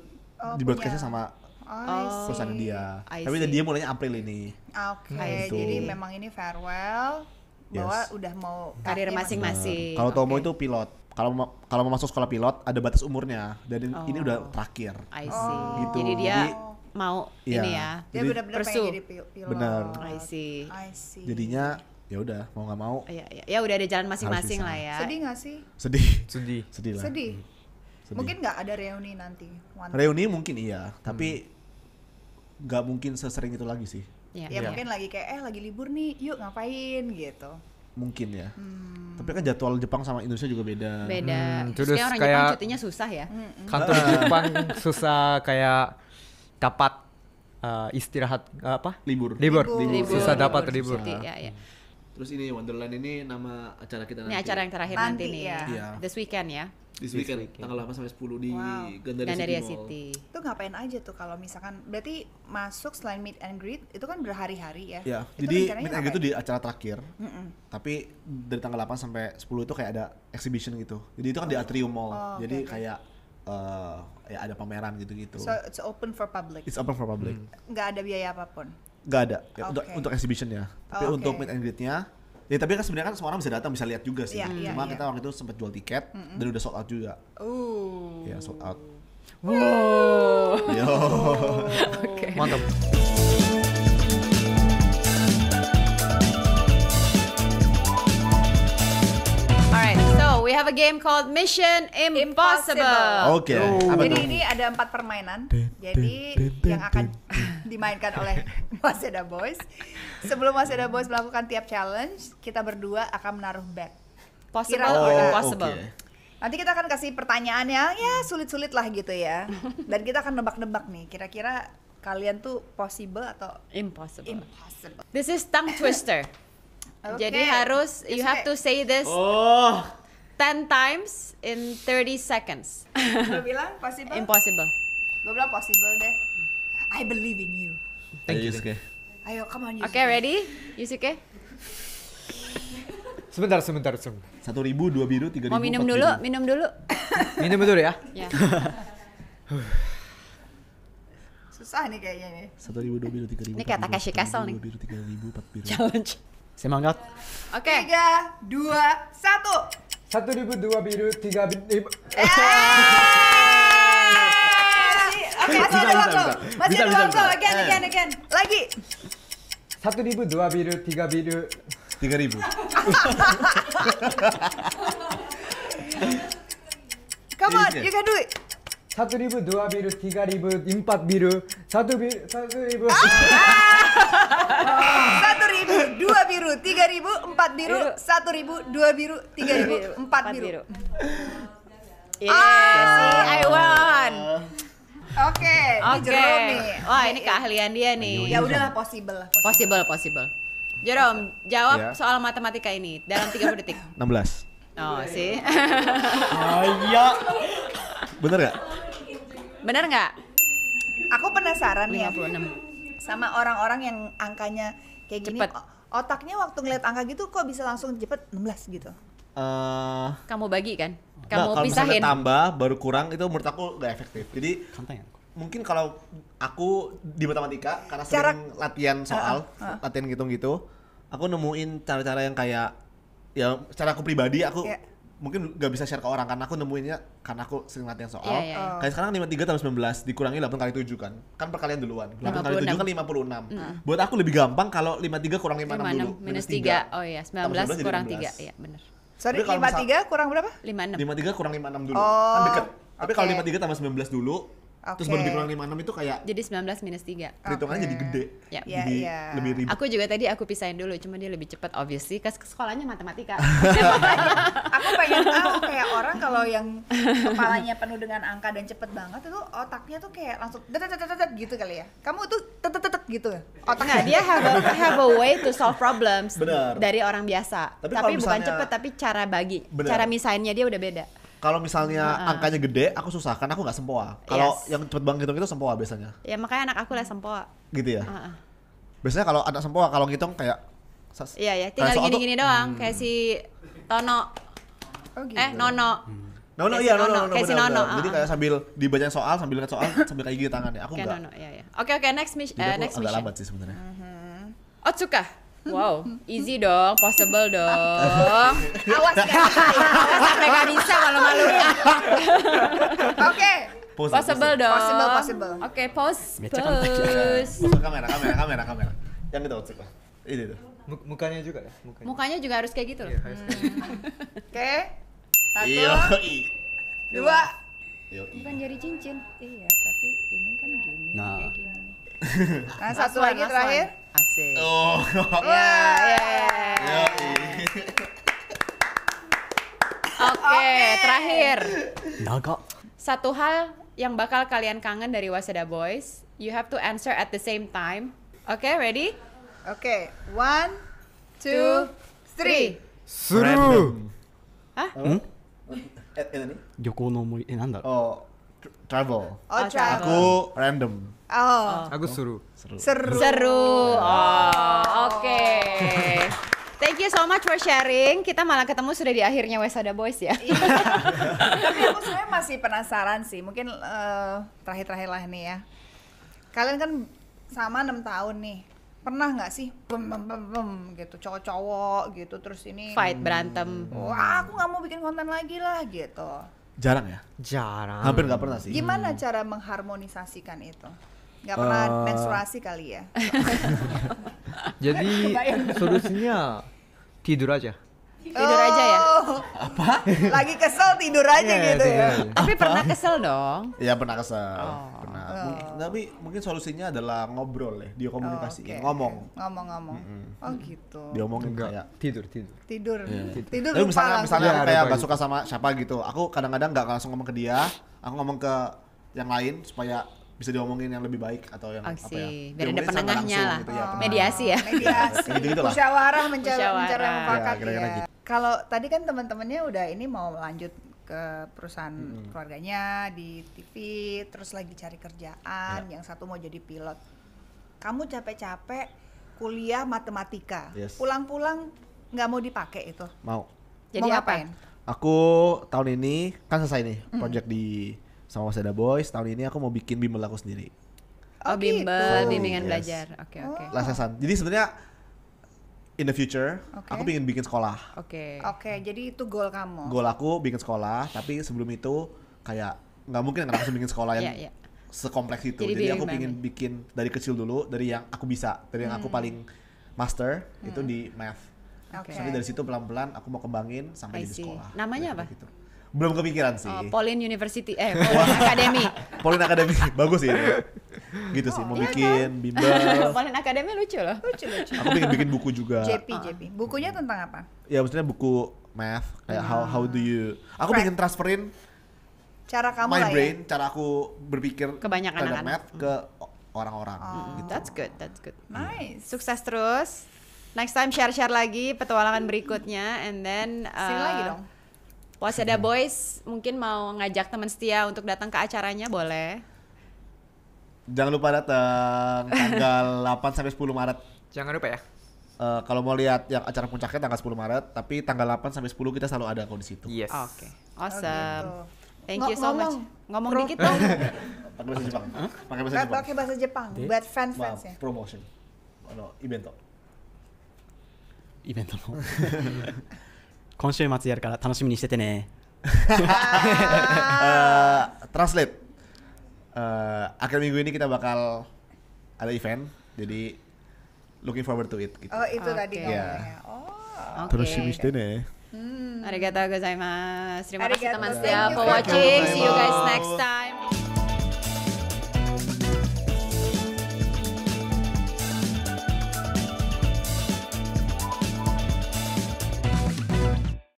di sama perusahaan dia. Tapi see. dia mulainya April ini. Ah, oke, okay, gitu. jadi memang ini farewell bahwa udah mau karir masing-masing. Nah, kalau Tomo itu pilot. Kalau kalau mau masuk sekolah pilot ada batas umurnya dan ini udah oh. terakhir. I see. Gitu. Jadi dia mau iya. ini ya. Dia benar-benar pengen jadi pilot. Benar. I see. Jadinya ya udah mau nggak mau Ya, ya, ya udah ada jalan masing-masing lah ya. sedih nggak sih? sedih Sedih. sedih lah. Sedih. Sedih. Mungkin nggak ada reuni nanti. One reuni mungkin iya, tapi nggak mungkin sesering itu lagi sih. Ya, ya ya. mungkin lagi kayak eh lagi libur nih, yuk ngapain gitu. Mungkin ya. Hmm. Tapi kan jadwal Jepang sama Indonesia juga beda. Beda. Hmm, Terus orang kayak- Jepang cutinya susah ya. Kantor Jepang susah kayak dapat uh, istirahat uh, apa? Libur. Libur. Libur. Susah dapat libur. cuti, ya, ya. Terus ini Wonderland ini nama acara kita Ini acara yang terakhir Nanti, nanti, nih. ya. Iya. This weekend ya. This weekend, tanggal 8 sampai 10 di Wow. Gandaria, Gandaria City. Mall. City. Itu ngapain aja tuh kalau misalkan berarti masuk selain meet and greet itu kan berhari-hari ya. Ya, Itu jadi meet and greet itu di acara terakhir. Mm-mm. Tapi dari tanggal 8 sampai 10 itu kayak ada exhibition gitu. Jadi itu kan di Atrium Mall. Oh, jadi oke. kayak eh, ya ada pameran gitu-gitu. So it's open for public. It's open for public. Nggak ada biaya apa pun. Nggak ada ya, untuk Oke. untuk exhibitionnya. Tapi Oh, untuk meet and greetnya ya tapi kan sebenarnya kan semua orang bisa datang bisa lihat juga sih. Iya, iya, Cuma iya. kita waktu itu sempat jual tiket dan udah sold out juga. Uh. Ya sold out. Wow. Yo. Mantap. Alright, so we have a game called Mission Impossible. Impossible. Oke. apa Jadi ini ada empat permainan. Jadi yang akan dimainkan oleh Waseda Boys. Sebelum Waseda Boys melakukan tiap challenge, kita berdua akan menaruh bet. Possible Kira- or Oh, impossible? oke. Nanti kita akan kasih pertanyaan yang ya sulit-sulit lah gitu ya. Dan kita akan nebak-nebak nih, kira-kira kalian tuh possible atau Impossible. impossible. This is tongue twister. Oke. Jadi harus you have to okay. say this Oh. 10 times in 30 seconds. Gue bilang possible. Impossible. Gue bilang possible deh. I believe in you. Thank you. Yusuke. Ayo, come on. Oke, ready? Yusuke? Sebentar, sebentar, sebentar. Satu ribu, dua biru, tiga ribu. Mau minum dulu? biru. Minum dulu. Minum dulu ya. Ya. susah nih kayaknya nih. Satu ribu, dua biru, tiga ribu. Ini kayak biru, Takashi Castle ribu, nih. Dua biru, tiga ribu, empat biru. Challenge. Semangat. Oke. Tiga, dua, satu. Satu ribu dua biru tiga ribu. Eh, Oke, masih Bisa, ada waktu. Masih Bisa, ada bisa, waktu. bisa. Again, Eh. again, again. Lagi. Satu ribu dua biru tiga biru. Tiga ribu. Come on, Iya. you can do it. Satu ribu dua biru tiga ribu empat biru satu biru satu ribu. Satu ribu, dua biru, tiga ribu, empat biru, satu ribu, dua biru, tiga ribu, empat biru. Yeah, see, I won. Oke, ini Oke. Jerome nih. Wah, ini keahlian dia nih. Ya udahlah possible lah. Possible, possible. Jerome, jawab Ya. soal matematika ini dalam 30 detik. 16. Oh, sih. Ayah. Bener gak? Bener nggak? Aku penasaran nih ya 56. sama orang-orang yang angkanya kayak gini. Cepet. Otaknya waktu ngeliat angka gitu kok bisa langsung cepet 16 gitu. Eh, Kamu bagi kan? kamu nah, pisahin tambah baru kurang itu menurut aku gak efektif jadi Kantanya. mungkin kalau aku di matematika karena Cara... sering latihan ah, soal uh, uh. latihan gitu-gitu aku nemuin cara-cara yang kayak ya cara aku pribadi aku yeah. mungkin gak bisa share ke orang karena aku nemuinnya karena aku sering latihan soal yeah, yeah, yeah. kayak sekarang 53 tambah 19 dikurangi 8 kali 7 kan kan perkalian duluan 8 56. kali 7 kan lima puluh enam mm. buat aku lebih gampang kalau 53 kurang 56, 56 dulu minus 3, 3. oh iya 19, 19 kurang tiga 3 iya bener Sorry, misal- 53 kurang berapa? 56. 53 kurang 56 dulu. Oh, kan deket. Tapi kalau oke. 53 tambah 19 dulu, terus Oke. baru dikurang 56 itu kayak Jadi 19 minus 3. perhitungannya Oke. jadi gede. Ya. Iya, Jadi iya. lebih ribet. Aku juga tadi aku pisahin dulu, cuma dia lebih cepat obviously, kas sekolahnya matematika. Aku pengen tahu kayak orang kalau yang kepalanya penuh dengan angka dan cepet banget itu otaknya tuh kayak langsung detet gitu kali ya. Kamu tuh tetet tetet gitu ya. Otaknya dia have a, have a way to solve problems Benar. dari orang biasa. Tapi Tapi, bukan misalnya- cepet, tapi cara bagi, Benar. cara misainnya dia udah beda. Kalau misalnya angkanya gede, aku susah karena aku nggak sempoa. Kalau Yes. yang cepet banget ngitung itu sempoa biasanya. Ya makanya anak aku lah sempoa. Gitu ya. Heeh. Biasanya kalau anak sempoa kalau ngitung kayak Iya ya, tinggal tuh- gini-gini doang, kayak si Tono, Oh gitu. eh Nono. No, no, Kayak iya, si no, no, Nono, no, kayak si Nono. Jadi ah, kayak sambil dibaca soal, sambil lihat soal, sambil kayak gitu tangannya. Aku Kayak enggak. Nono, iya ya. Oke oke, next mission. Jadi eh, next agak mission. lambat sih sebenarnya. Otsuka. Wow, easy dong, possible dong. Awas ya. Awas sampai gak bisa malu-malu. Oke. Pose, Possible pose. dong. Possible, possible. Oke, pose, Mecha kan mecha. pose. Kamera, kamera, kamera, kamera. Yang itu Otsuka. Ini tuh. Mu- Mukanya juga ya, mukanya. Mukanya juga harus kayak gitu loh. Iya, harus kayak gitu. Oke. Satu, Iya. dua. Yo. Bukan jari cincin. Iya, tapi ini kan gini, Nah. kayak gini. Nah, satu lagi terakhir. one. Asik. Oh. Ya, ya. Yo. Oke, terakhir. 長っ。 Satu hal yang bakal kalian kangen dari Waseda Boys. You have to answer at the same time. Oke, ready? Oke, one, two, three. Random. Hah? Eh, ini nih. 旅行の思いえなんだろ Oh, tr- travel. Oh, Oh, travel. Aku random. Oh, Aku suruh. Seru. seru. Seru. Oh, oke. Thank you so much for sharing. Kita malah ketemu sudah di akhirnya Waseda Boys ya. Tapi aku sebenarnya masih penasaran sih. Mungkin eh, terakhir-terakhir lah nih ya. Kalian kan sama enam tahun nih. Pernah nggak sih bem, bem, bem, bem, gitu cowok-cowok gitu terus ini Fight berantem. wah aku nggak mau bikin konten lagi lah gitu. Jarang ya? Jarang. Hampir nggak pernah sih. Gimana cara mengharmonisasikan itu? Nggak pernah Eh. menstruasi kali ya? Jadi solusinya tidur aja. Tidur aja ya. Oh, Apa? Lagi kesel tidur aja Iya, gitu tidur ya? aja. Tapi pernah kesel dong. Iya pernah kesel. Oh. Pernah. Mung- tapi mungkin solusinya adalah ngobrol ya, dia komunikasiin, Oh, oke. ngomong. Ngomong-ngomong. Oh gitu. Diomongin Enggak, kayak tidur, tidur. Tidur. Iya. Tidur Tapi lupa misalnya langsung. misalnya Iya, aku ada kayak gak suka sama siapa gitu, aku kadang-kadang nggak langsung ngomong ke dia, aku ngomong ke yang lain supaya bisa diomongin yang lebih baik atau yang Oh, apa ya? sih. Biar ada penengahnya lah. gitu ya, penengah. Mediasi ya. mediasi Kayak gitu-gitu lah. musyawarah mencari mencari mufakat Ya, ya. gitu. kalau tadi kan teman-temannya udah ini mau lanjut ke perusahaan keluarganya di TV terus lagi cari kerjaan Ya. yang satu mau jadi pilot kamu capek-capek kuliah matematika Yes. pulang-pulang nggak mau dipakai itu Mau. Jadi mau apa? ngapain? Aku tahun ini kan selesai nih project di sama Waseda Boys. Tahun ini aku mau bikin bimbel aku sendiri. Oh, bimbel, gitu. bimbingan Yes. belajar. Oke, oke. Oh. Lesesan. Jadi sebenarnya in the future Oke. aku pengen bikin sekolah. Oke. Oke, jadi itu goal kamu. Goal aku bikin sekolah, tapi sebelum itu kayak nggak mungkin kan langsung bikin sekolah yang Iya, iya. sekompleks itu. Jadi Jadi, aku pengen bikin dari kecil dulu, dari yang aku bisa, dari yang Hmm. aku paling master itu di math. Oke. Tapi dari situ pelan-pelan aku mau kembangin sampai jadi see. sekolah. Namanya apa? Gitu. Belum kepikiran sih. Oh, Pauline University, eh, Pauline Academy. Pauline Academy bagus sih ini. Gitu sih, mau bikin bimbel. Pauline Academy lucu loh. Lucu lucu. aku pengen bikin buku juga. JP JP. Bukunya tentang apa? Ya maksudnya buku math kayak how how do you Aku pengen transferin Cara kamu my lah ya. brain, cara aku berpikir Kebanyakan anak-anak. math ke orang-orang gitu. That's good, that's good. Nice. Sukses terus. Next time share-share lagi petualangan berikutnya and then Sini uh, lagi dong. Wasada Boys mungkin mau ngajak teman setia untuk datang ke acaranya boleh. Jangan lupa datang tanggal 8 sampai 10 Maret. Jangan lupa ya. Uh, kalau mau lihat yang acara puncaknya tanggal 10 Maret, tapi tanggal 8 sampai 10 kita selalu ada kok di situ. Yes. Oke. Okay. Awesome. Okay. Thank you so ngomong. much. Ngomong Pro dikit dong. Pakai bahasa Jepang. Pakai bahasa Jepang. Pakai bahasa Jepang. Buat fans fans ya. Promotion. Oh, no, event. Evento. 今週末やるから楽しみにしててね Eh, translate. Eh, akhir minggu ini kita bakal ada event, jadi looking forward to it. Gitu. Oh itu tadi Oke. ngomongnya. Oh. Oke. nih. Hmm. Arigatou gozaimasu. Terima kasih Arigato. teman Thank setia you, for thank you. watching. See you guys Bye. next time.